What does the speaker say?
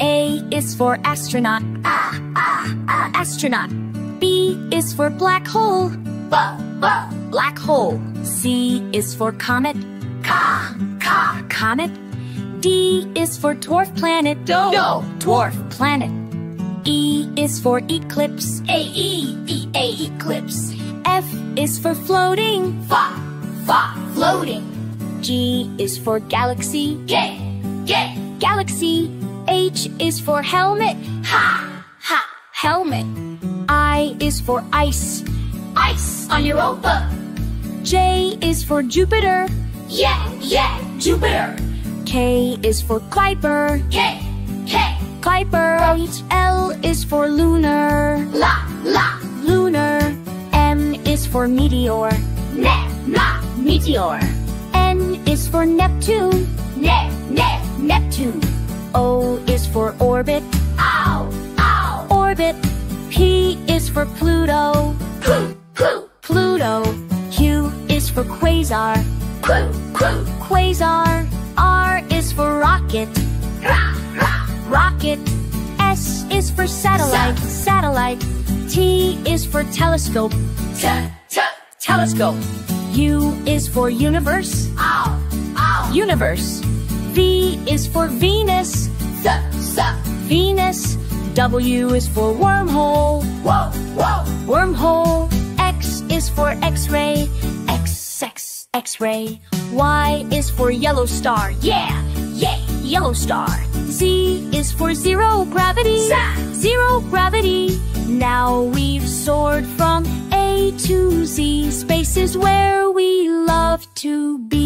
is for astronaut. Ah, ah, ah, astronaut. B is for black hole. B, b, black hole. C is for comet. Ka, ka, comet. D is for dwarf planet. Do, Do. dwarf planet. E is for eclipse. A, E, E, A, eclipse. F is for floating. Fa, fa, floating. G is for galaxy. G, G, Galaxy. H is for helmet. ha, ha. Helmet. I is for ice. Ice on Europa. J is for Jupiter. Yeah, yeah, Jupiter. K is for Kuiper. K, K, Kuiper. L is for lunar. la, la. Lunar. M is for meteor. Ne, na, meteor. N is for Neptune. Ne, ne, Neptune. O is for orbit. Ow, ow. Orbit. P is for Pluto. Poo, poo, Pluto. Q is for quasar. poo, poo. Quasar. R is for rocket. Ra, ra. Rocket. S is for satellite. Satellite. T is for telescope. T, t, telescope. U is for universe. Ow, ow. Universe. V is for Venus. S, s. Venus. W is for wormhole. Whoa, whoa. Wormhole. X is for X-ray. X, X, X-ray. Y is for yellow star. Yeah, yeah, yellow star. Z is for zero gravity. Z. Zero gravity. Now we've soared from A to Z. Space is where we love to be.